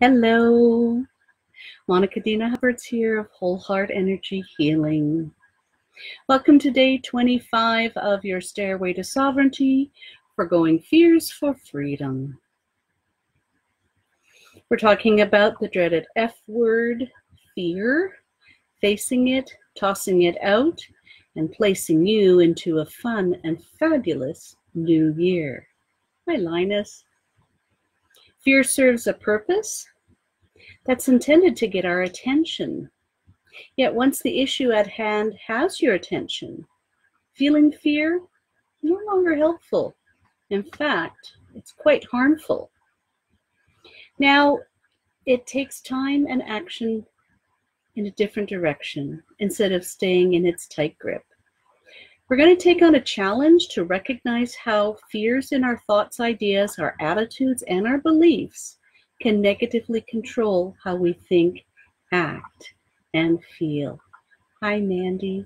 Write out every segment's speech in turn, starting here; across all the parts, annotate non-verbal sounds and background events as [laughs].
Hello. Monika Dina Huppertz here of Whole Heart Energy Healing. Welcome to day 25 of your Stairway to Sovereignty Foregoing Fears for Freedom. We're talking about the dreaded F word, fear, facing it, tossing it out, and placing you into a fun and fabulous new year. Hi, Linus. Fear serves a purpose that's intended to get our attention. Yet once the issue at hand has your attention, feeling fear no longer helpful. In fact, it's quite harmful. Now, it takes time and action in a different direction instead of staying in its tight grip. We're going to take on a challenge to recognize how fears in our thoughts, ideas, our attitudes, and our beliefs can negatively control how we think, act, and feel. Hi, Mandy.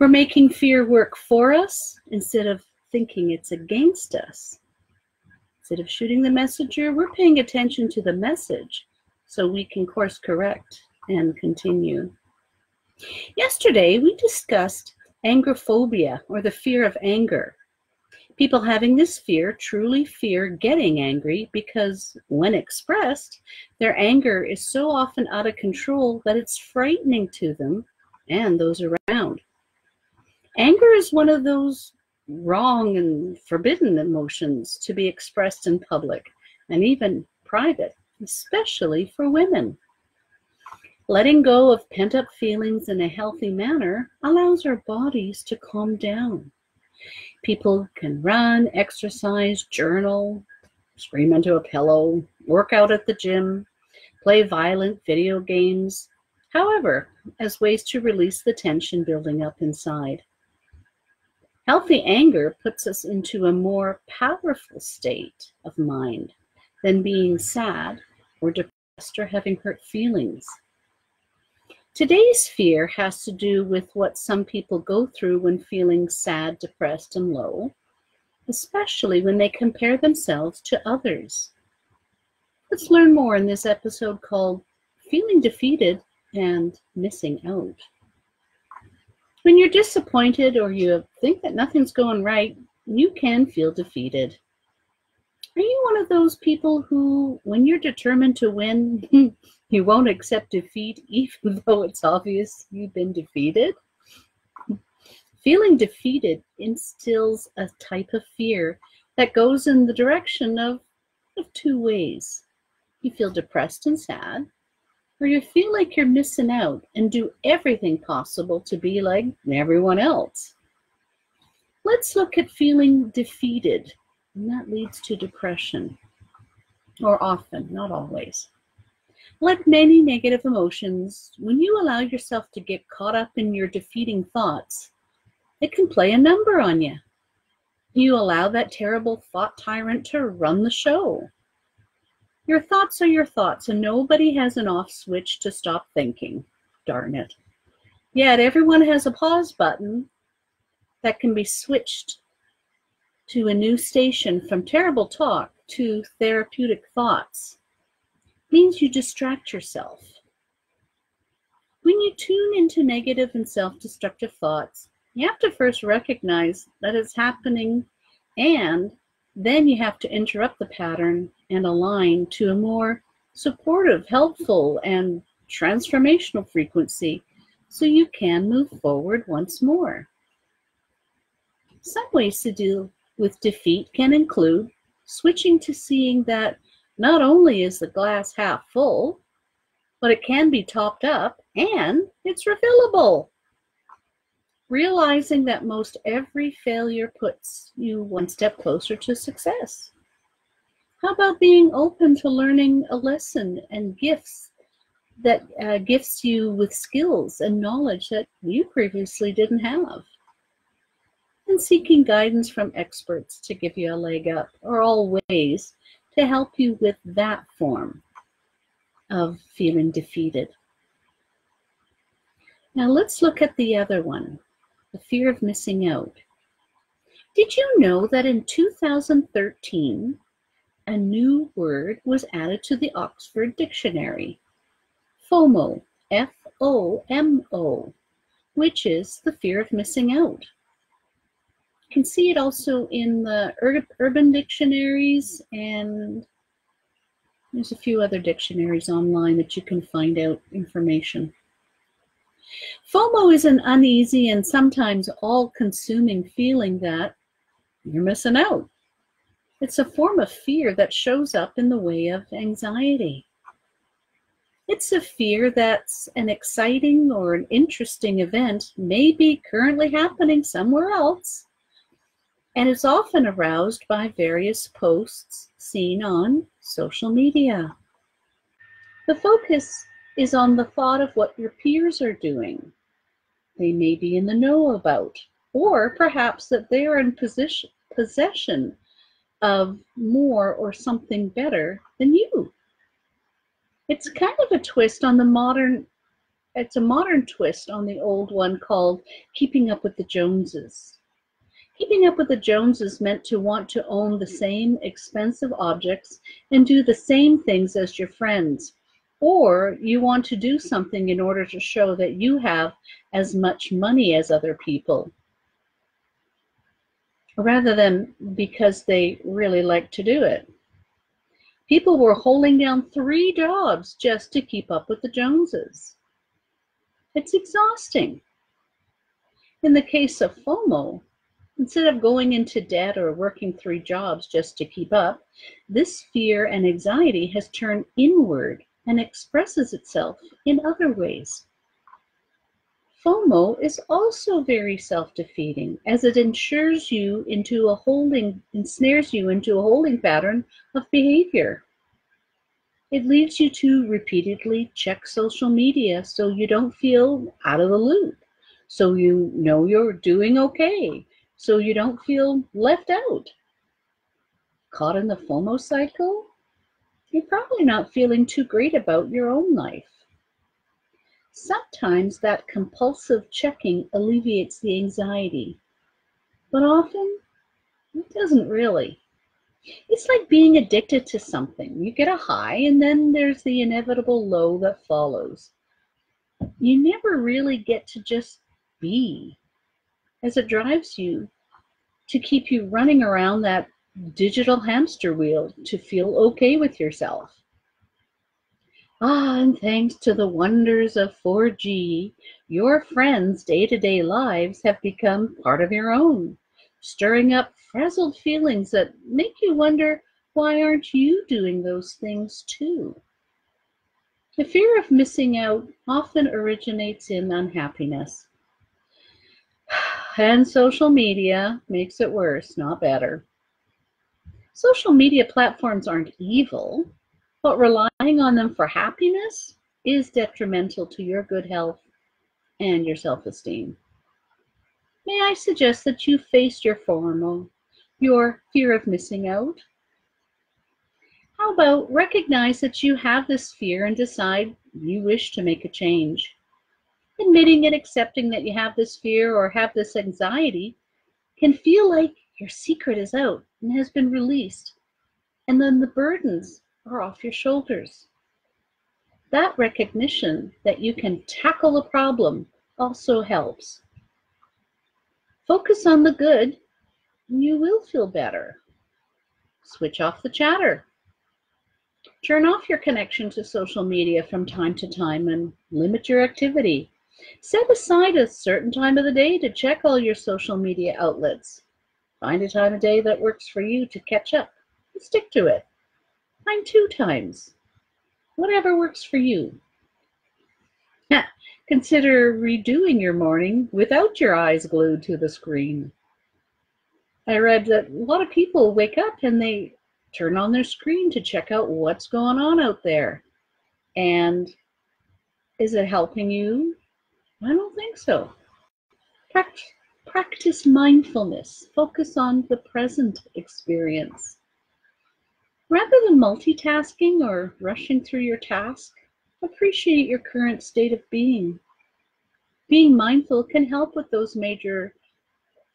We're making fear work for us instead of thinking it's against us. Instead of shooting the messenger, we're paying attention to the message so we can course correct and continue. Yesterday, we discussed angerphobia or the fear of anger. People having this fear truly fear getting angry because, when expressed, their anger is so often out of control that it's frightening to them and those around. Anger is one of those wrong and forbidden emotions to be expressed in public and even private, especially for women. Letting go of pent up feelings in a healthy manner allows our bodies to calm down. People can run, exercise, journal, scream into a pillow, work out at the gym, play violent video games, however, as ways to release the tension building up inside. Healthy anger puts us into a more powerful state of mind than being sad or depressed or having hurt feelings. Today's fear has to do with what some people go through when feeling sad, depressed, and low, especially when they compare themselves to others. Let's learn more in this episode called Feeling Defeated and Missing Out. When you're disappointed or you think that nothing's going right, you can feel defeated. Are you one of those people who, when you're determined to win, [laughs] you won't accept defeat [laughs] even though it's obvious you've been defeated? Feeling defeated instills a type of fear that goes in the direction of, of two ways. You feel depressed and sad, or you feel like you're missing out and do everything possible to be like everyone else. Let's look at feeling defeated and that leads to depression, or often, not always. Like many negative emotions, when you allow yourself to get caught up in your defeating thoughts, it can play a number on you. You allow that terrible thought tyrant to run the show. Your thoughts are your thoughts, and nobody has an off switch to stop thinking. Darn it. Yet everyone has a pause button that can be switched to a new station from terrible talk to therapeutic thoughts means you distract yourself. When you tune into negative and self destructive thoughts, you have to first recognize that it's happening and then you have to interrupt the pattern and align to a more supportive, helpful, and transformational frequency so you can move forward once more. Some ways to deal with defeat can include switching to seeing that not only is the glass half full, but it can be topped up and it's refillable. Realizing that most every failure puts you one step closer to success. How about being open to learning a lesson and gifts that uh, gifts you with skills and knowledge that you previously didn't have? Seeking guidance from experts to give you a leg up are all ways to help you with that form of feeling defeated. Now let's look at the other one, the fear of missing out. Did you know that in 2013, a new word was added to the Oxford Dictionary FOMO, F O M O, which is the fear of missing out. You can see it also in the urban dictionaries, and there's a few other dictionaries online that you can find out information. FOMO is an uneasy and sometimes all consuming feeling that you're missing out. It's a form of fear that shows up in the way of anxiety. It's a fear that an exciting or an interesting event may be currently happening somewhere else, and it's often aroused by various posts seen on social media. The focus is on the thought of what your peers are doing. They may be in the know about, or perhaps that they are in position, possession of more or something better than you. It's kind of a twist on the modern, it's a modern twist on the old one called Keeping Up with the Joneses. Keeping up with the Joneses meant to want to own the same expensive objects and do the same things as your friends. Or you want to do something in order to show that you have as much money as other people rather than because they really like to do it. People were holding down three jobs just to keep up with the Joneses. It's exhausting. In the case of FOMO, instead of going into debt or working three jobs just to keep up, this fear and anxiety has turned inward and expresses itself in other ways. FOMO is also very self-defeating as it ensures you into a holding, ensnares you into a holding pattern of behavior. It leads you to repeatedly check social media so you don't feel out of the loop, so you know you're doing okay, so you don't feel left out. Caught in the FOMO cycle? You're probably not feeling too great about your own life. Sometimes that compulsive checking alleviates the anxiety, but often it doesn't really. It's like being addicted to something. You get a high, and then there's the inevitable low that follows. You never really get to just be, as it drives you to keep you running around that digital hamster wheel to feel okay with yourself. Ah, and thanks to the wonders of 4G, your friends' day to day lives have become part of your own, stirring up frazzled feelings that make you wonder why aren't you doing those things too? The fear of missing out often originates in unhappiness. And social media makes it worse, not better. Social media platforms aren't evil, but relying on them for happiness is detrimental to your good health and your self-esteem. May I suggest that you face your FOMO, your fear of missing out? How about recognize that you have this fear and decide you wish to make a change? Admitting and accepting that you have this fear or have this anxiety can feel like your secret is out and has been released. And then the burdens are off your shoulders. That recognition that you can tackle a problem also helps. Focus on the good, and you will feel better. Switch off the chatter. Turn off your connection to social media from time to time and limit your activity. Set aside a certain time of the day to check all your social media outlets. Find a time of day that works for you to catch up and stick to it. Find two times. Whatever works for you. [laughs] Consider redoing your morning without your eyes glued to the screen. I read that a lot of people wake up and they turn on their screen to check out what's going on out there. And is it helping you? I don't think so. Practice mindfulness. Focus on the present experience. Rather than multitasking or rushing through your task, appreciate your current state of being. Being mindful can help with those major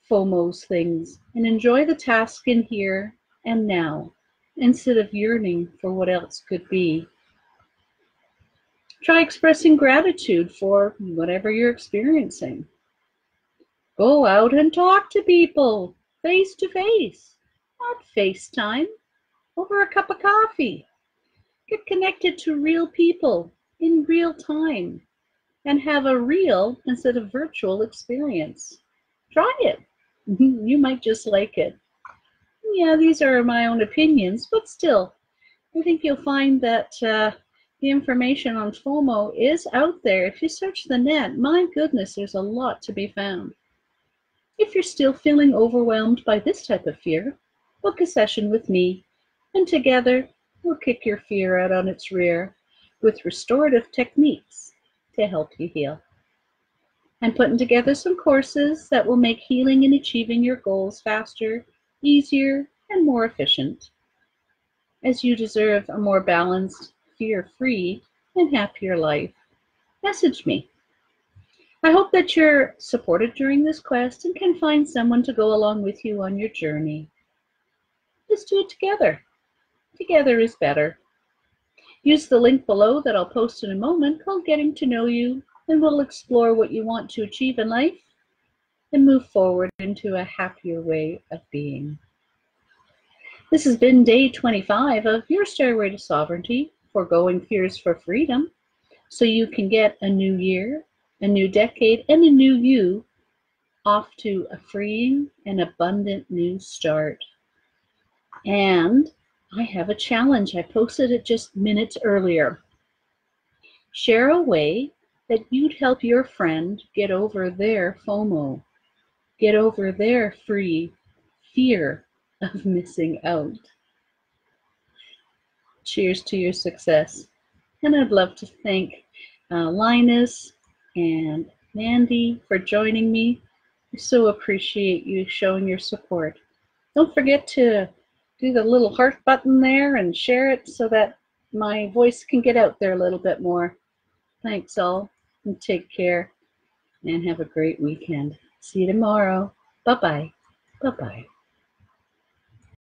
FOMOs things and enjoy the task in here and now instead of yearning for what else could be. Try expressing gratitude for whatever you're experiencing. Go out and talk to people face to face, not FaceTime, over a cup of coffee. Get connected to real people in real time and have a real instead of virtual experience. Try it. [laughs] You might just like it. Yeah, these are my own opinions, but still, I think you'll find that uh, the information on FOMO is out there. If you search the net, my goodness, there's a lot to be found. If you're still feeling overwhelmed by this type of fear, book a session with me, and together we'll kick your fear out on its rear with restorative techniques to help you heal. I'm putting together some courses that will make healing and achieving your goals faster, easier, and more efficient. As you deserve a more balanced, fear free, and happier life, message me. I hope that you're supported during this quest and can find someone to go along with you on your journey. Let's do it together. Together is better. Use the link below that I'll post in a moment called Getting to Know You, and we'll explore what you want to achieve in life and move forward into a happier way of being. This has been day 25 of Your Stairway to Sovereignty, Foregoing Fears for Freedom, so you can get a new year, a new decade, and a new you off to a freeing and abundant new start. And I have a challenge. I posted it just minutes earlier. Share a way that you'd help your friend get over their FOMO, get over their free fear of missing out. Cheers to your success. And I'd love to thank uh, Linus and Mandy for joining me. I so appreciate you showing your support. Don't forget to do the little heart button there and share it so that my voice can get out there a little bit more. Thanks all and take care and have a great weekend. See you tomorrow. Bye bye. Bye bye.